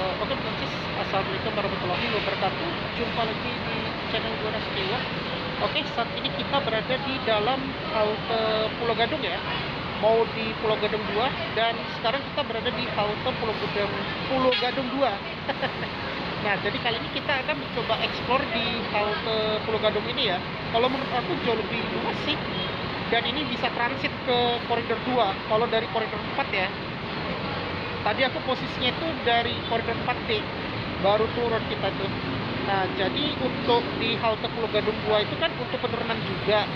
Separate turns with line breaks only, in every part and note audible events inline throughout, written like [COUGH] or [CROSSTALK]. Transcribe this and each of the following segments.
Uh, Oke, Francis. Assalamualaikum warahmatullahi wabarakatuh. Jumpa lagi di channel gue Rastiwa. Oke, saat ini kita berada di dalam halte Pulau Gadung ya. Mau di Pulau Gadung 2 dan sekarang kita berada di halte Pulau Gadung Pulau Gadung 2. [LAUGHS] nah, jadi kali ini kita akan mencoba explore di halte Pulau Gadung ini ya. Kalau menurut aku jauh lebih luas sih. Dan ini bisa transit ke koridor 2. Kalau dari koridor 4 ya, tadi aku posisinya itu dari koridor 4D baru turun kita tuh. Nah jadi untuk di halte Pulau Gadung 2 itu kan untuk penurunan juga.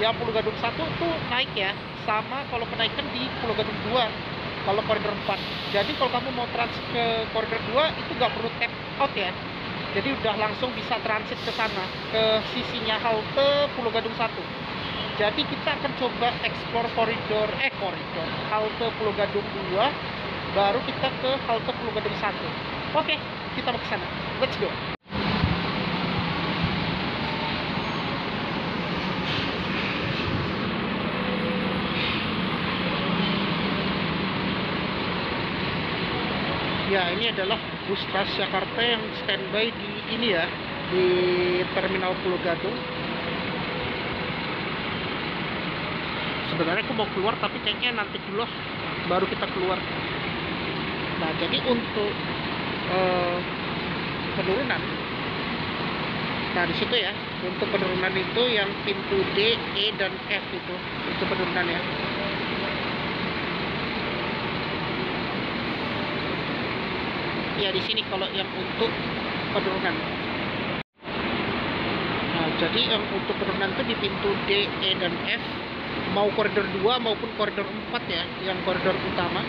Yang Pulau Gadung 1 tuh naik ya. Sama kalau kenaikan di Pulau Gadung 2 kalau koridor 4 jadi kalau kamu mau transit ke koridor 2 itu nggak perlu tap out ya. Jadi udah langsung bisa transit ke sana ke sisinya halte Pulau Gadung 1 jadi kita akan coba explore koridor eh koridor halte Pulau Gadung 2 baru kita ke halte Pulau Gadung 1 oke kita mau ke sana. Let's go. Ya ini adalah bus Transjakarta yang standby di ini ya di terminal Pulau Gadung. Sebenarnya aku mau keluar tapi kayaknya nanti dulu baru kita keluar nah jadi untuk uh, penurunan nah di situ ya untuk penurunan itu yang pintu D, E dan F itu itu penurunan ya. Ya di sini kalau yang untuk penurunan. Nah jadi yang untuk penurunan itu di pintu D, E dan F mau koridor 2 maupun koridor 4 ya yang koridor utama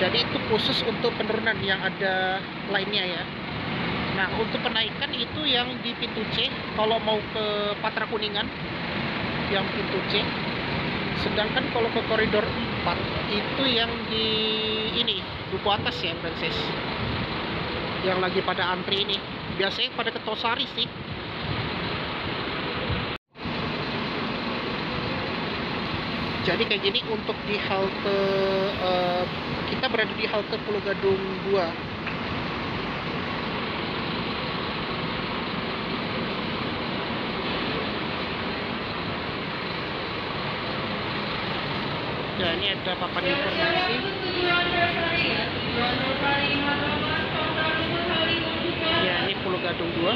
jadi itu khusus untuk penurunan yang ada lainnya ya. Nah untuk penaikan itu yang di pintu C kalau mau ke Patra Kuningan yang pintu C. Sedangkan kalau ke koridor 4 itu yang di ini duku atas ya Princess yang lagi pada antri ini. Biasanya pada ke Tosari sih. Jadi kayak gini untuk di halte kita berada di halte Pulau Gadung 2 ya ini ada papan informasi ya ini Pulau Gadung 2 oke.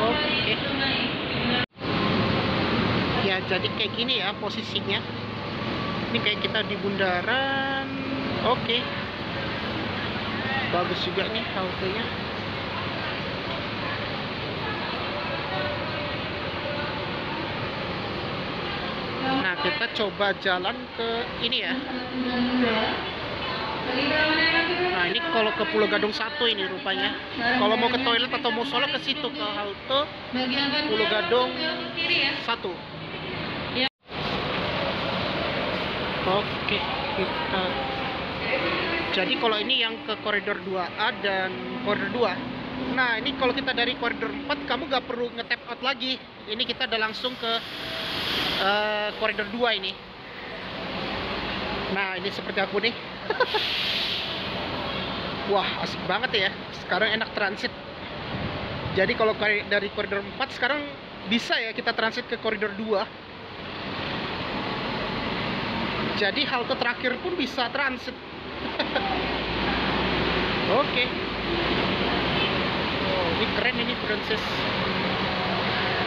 Okay. ya jadi kayak gini ya posisinya ini kayak kita di bundaran. Oke. Okay. bagus juga nih haltenya. Nah kita coba jalan ke ini ya. Nah ini kalau ke Pulau Gadung 1 ini rupanya. Kalau mau ke toilet atau mau sholat ke situ ke halte Pulau Gadung 1 Oke, kita jadi kalau ini yang ke koridor 2A dan koridor 2 Nah ini kalau kita dari koridor 4 kamu gak perlu ngetap out lagi. Ini kita udah langsung ke uh, koridor 2 ini. Nah ini seperti aku nih. [LAUGHS] Wah asik banget ya. Sekarang enak transit. Jadi kalau dari koridor 4 sekarang bisa ya kita transit ke koridor 2 jadi halte terakhir pun bisa transit. [LAUGHS] Oke. Okay. oh, ini keren ini Princess.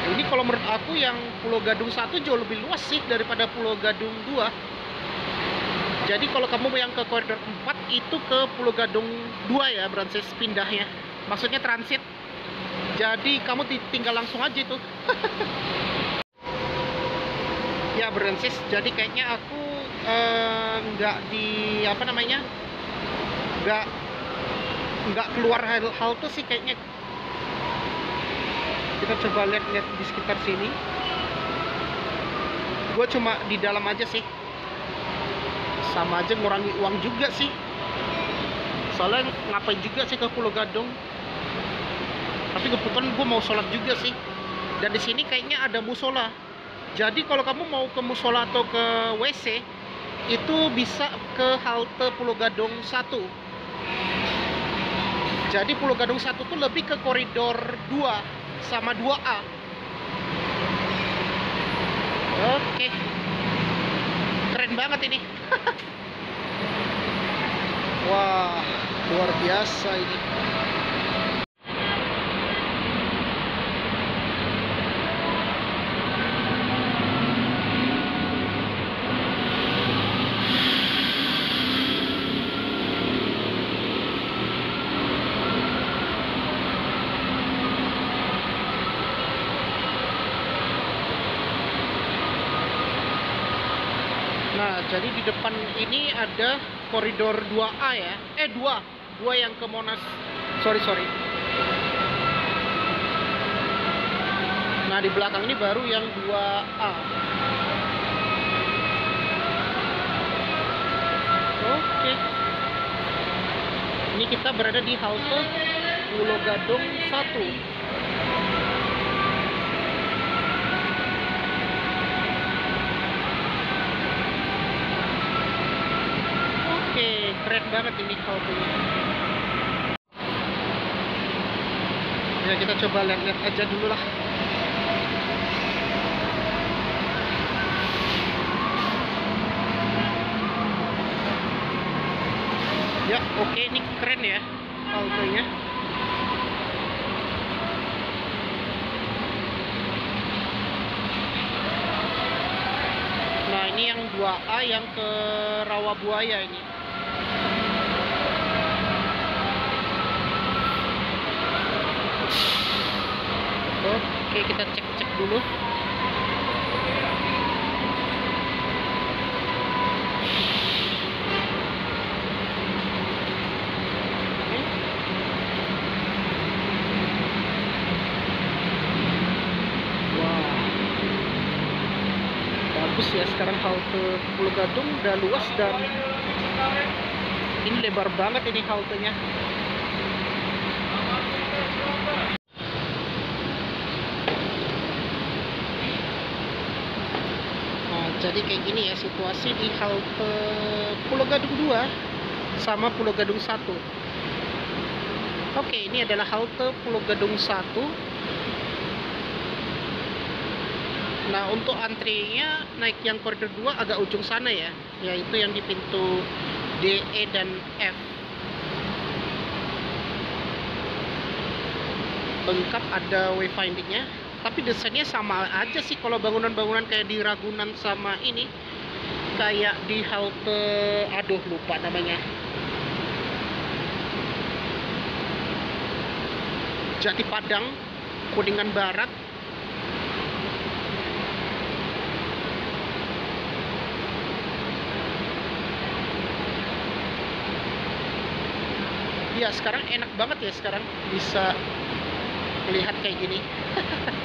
Ini kalau menurut aku yang Pulau Gadung 1 jauh lebih luas sih daripada Pulau Gadung 2 jadi kalau kamu yang ke koridor 4 itu ke Pulau Gadung 2 ya Princess pindahnya. Maksudnya transit. Jadi kamu tinggal langsung aja itu. [LAUGHS] Ya Princess jadi kayaknya aku nggak uh, di apa namanya nggak nggak keluar hal halte sih kayaknya. Kita coba lihat-lihat di sekitar sini. Gue cuma di dalam aja sih. Sama aja ngurangi uang juga sih. Soalnya ngapain juga sih ke Pulau Gadung? Tapi kebetulan gue mau sholat juga sih. Dan di sini kayaknya ada musola. Jadi kalau kamu mau ke musola atau ke WC itu bisa ke halte Pulau Gadung 1. Jadi Pulau Gadung 1 tuh lebih ke koridor 2 sama 2A. Oke. Keren banget ini. [LAUGHS] Wah, luar biasa ini. Nah, jadi di depan ini ada koridor 2A ya. Eh, 2. 2 yang ke Monas. Sorry, sorry. Nah, di belakang ini baru yang 2A. Oke. Ini kita berada di halte Pulau Gadung 1. Oke, keren banget ini haltenya. Ya kita coba lihat-lihat aja dulu lah. Ya, oke ini keren ya haltenya. Nah, ini yang 2A yang ke Rawabuaya ini. Oke, kita cek-cek dulu. Bagus ya sekarang halte Pulau Gadung udah luas dan ini lebar banget ini haltenya. Nah, jadi kayak gini ya situasi di halte Pulau Gadung 2 sama Pulau Gadung 1. Oke, ini adalah halte Pulau Gadung 1. Nah, untuk antrinya naik yang koridor 2 agak ujung sana ya, yaitu yang di pintu D, E, dan F. Lengkap ada wayfindingnya, tapi desainnya sama aja sih. Kalau bangunan-bangunan kayak di Ragunan sama ini kayak di halte aduh lupa namanya. Jati Padang Kuningan Barat. Ya sekarang enak banget ya sekarang bisa melihat kayak gini [LAUGHS]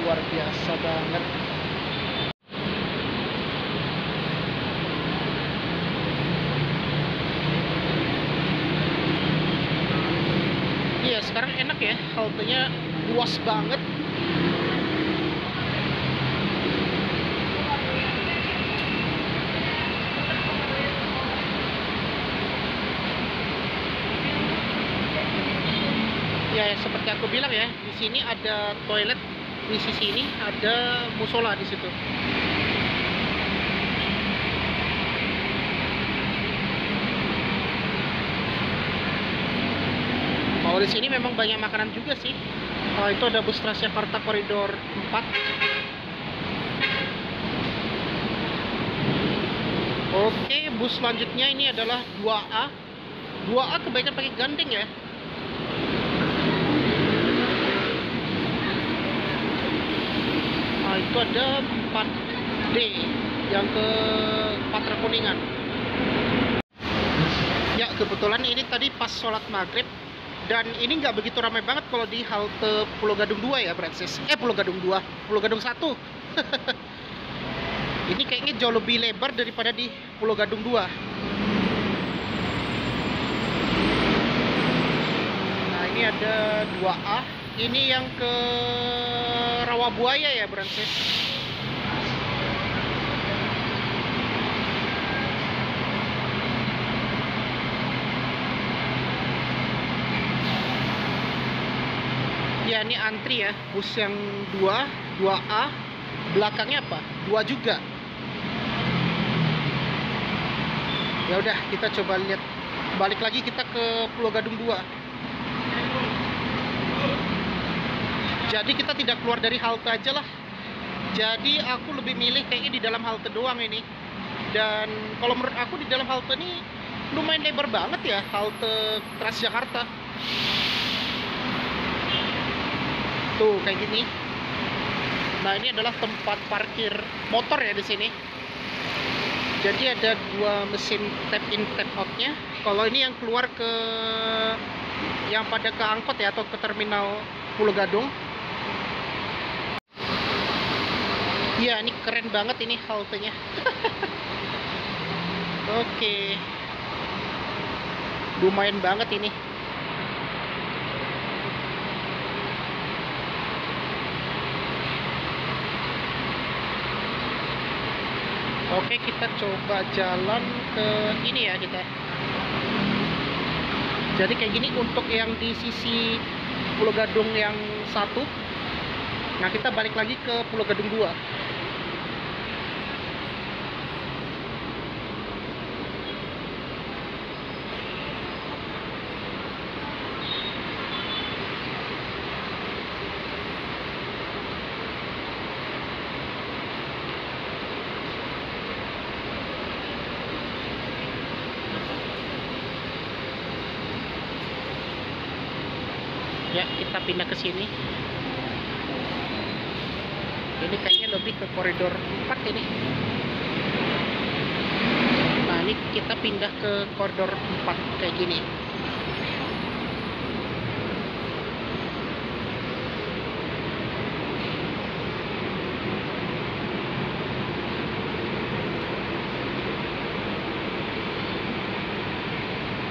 luar biasa banget. Iya sekarang enak ya haltenya luas banget. Ya seperti aku bilang ya di sini ada toilet di sisi ini ada musola di situ kalau di sini memang banyak makanan juga sih oh, itu ada bus Transjakarta koridor 4 Oke, bus selanjutnya ini adalah 2A. 2A kebaikan pakai gandeng ya. Nah, itu ada 4D yang ke Patra Kuningan. Ya, kebetulan ini tadi pas sholat maghrib dan ini nggak begitu ramai banget kalau di halte Pulau Gadung 2 ya, Francis. Eh, Pulau Gadung 2, Pulau Gadung 1. [LAUGHS] ini kayaknya jauh lebih lebar daripada di Pulau Gadung 2. Nah, ini ada 2A. Ini yang ke rawa buaya ya berarti ya? ya ini antri ya, bus yang 2, 2A, belakangnya apa? dua juga. Ya udah, kita coba lihat balik lagi kita ke Pulau Gadung dua. Jadi kita tidak keluar dari halte aja lah. Jadi aku lebih milih kayaknya di dalam halte doang ini. Dan kalau menurut aku di dalam halte ini lumayan lebar banget ya halte Transjakarta. Tuh kayak gini. Nah ini adalah tempat parkir motor ya di sini. Jadi ada dua mesin tap in tap outnya. Kalau ini yang keluar ke yang pada ke angkot ya atau ke terminal Pulau Gadung Iya, ini keren banget ini haltenya. [LAUGHS] Oke. Lumayan banget ini. Oke, kita coba jalan ke ini ya kita. Jadi kayak gini untuk yang di sisi Pulau Gadung yang satu. Nah, kita balik lagi ke Pulau Gadung 2. ya kita pindah ke sini. Ini kayaknya lebih ke koridor 4 ini. Nah ini kita pindah ke koridor 4 kayak gini.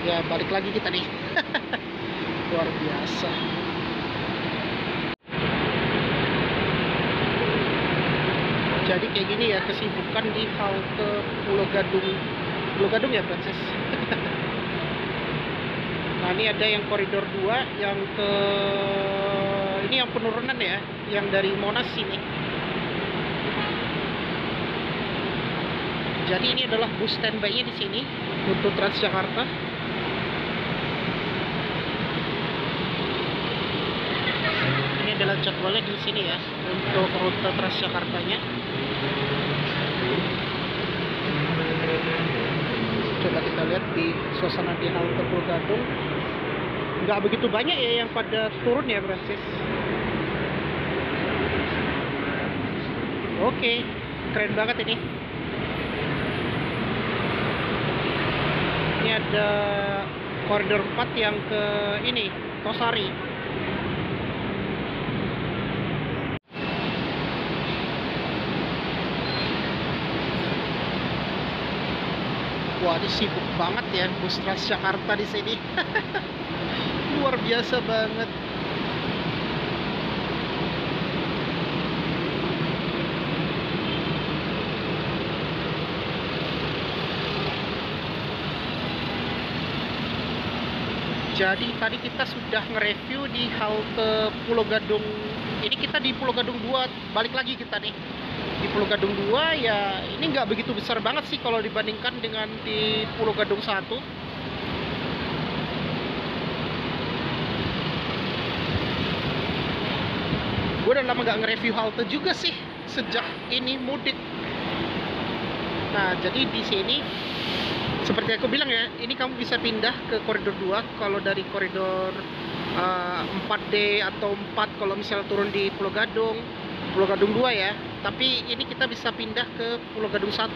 Ya balik lagi kita nih. [LAUGHS] Luar biasa jadi kayak gini ya kesibukan di halte Pulau Gadung. Pulau Gadung ya Francis? [LAUGHS] Nah ini ada yang koridor 2 yang ke ini yang penurunan ya yang dari Monas sini. Jadi ini adalah bus standby nya di sini untuk Transjakarta. Ini adalah jadwalnya di sini ya untuk rute Transjakartanya coba kita lihat di suasana di halte Pulau Gadung nggak begitu banyak ya yang pada turun ya Francis? Oke keren banget ini. Ini ada koridor 4 yang ke ini Tosari Wah, ini sibuk banget ya bus Transjakarta di sini. [LAUGHS] Luar biasa banget. Jadi tadi kita sudah nge-review di halte Pulau Gadung. Ini kita di Pulau Gadung 2, balik lagi kita nih di Pulau Gadung 2 ya ini nggak begitu besar banget sih kalau dibandingkan dengan di Pulau Gadung 1 gue udah lama nggak nge-review halte juga sih sejak ini mudik. Nah jadi di sini seperti aku bilang ya ini kamu bisa pindah ke koridor 2 kalau dari koridor uh, 4D atau 4 kalau misalnya turun di Pulau Gadung Pulau Gadung 2 ya tapi ini kita bisa pindah ke Pulau Gadung 1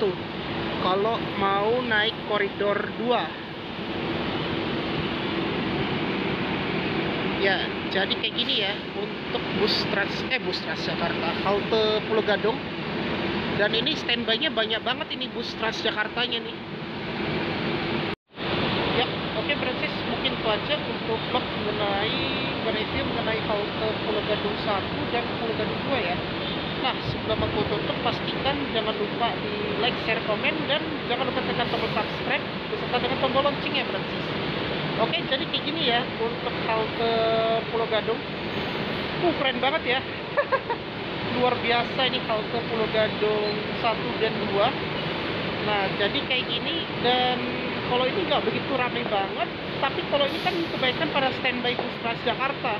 kalau mau naik koridor 2 ya jadi kayak gini ya untuk bus trans eh bus Transjakarta halte Pulau Gadung. Dan ini standby nya banyak banget ini bus Transjakartanya nih. Ya oke okay, Francis mungkin itu aja untuk vlog mengenai review mengenai halte Pulau Gadung 1 dan Pulau Gadung 2 ya Nah, sebelum aku tutup, pastikan jangan lupa di like, share, komen, dan jangan lupa tekan tombol subscribe beserta dengan tombol lonceng ya, Francis. Oke, jadi kayak gini ya untuk halte Pulau Gadung. uh keren banget ya [LAUGHS] luar biasa ini halte Pulau Gadung 1 dan 2 nah jadi kayak gini dan kalau ini nggak begitu ramai banget tapi kalau ini kan kebaikan pada standby bus Transjakarta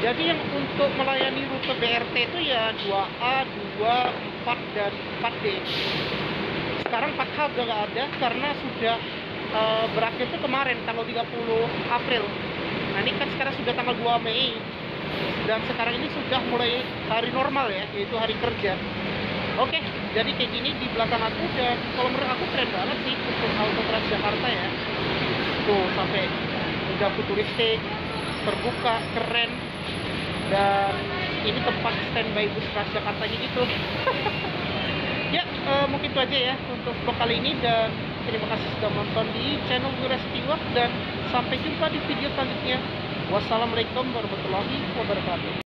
jadi yang untuk melayani rute BRT itu ya 2A, 2, 4, dan 4D sekarang 4H udah nggak ada karena sudah uh, berakhir itu kemarin tanggal 30 April. Nah ini kan sekarang sudah tanggal 2 Mei. Dan sekarang ini sudah mulai hari normal ya yaitu hari kerja. Oke jadi kayak gini di belakang aku dan kalau menurut aku keren banget sih untuk auto Transjakarta ya. Tuh sampai udah futuristik terbuka keren dan ini tempat standby bus Transjakarta gitu. [LAUGHS] Ya uh, mungkin itu aja ya untuk vlog kali ini dan terima kasih sudah menonton di channel gue Restiwak dan sampai jumpa di video selanjutnya. Wassalamualaikum warahmatullahi wabarakatuh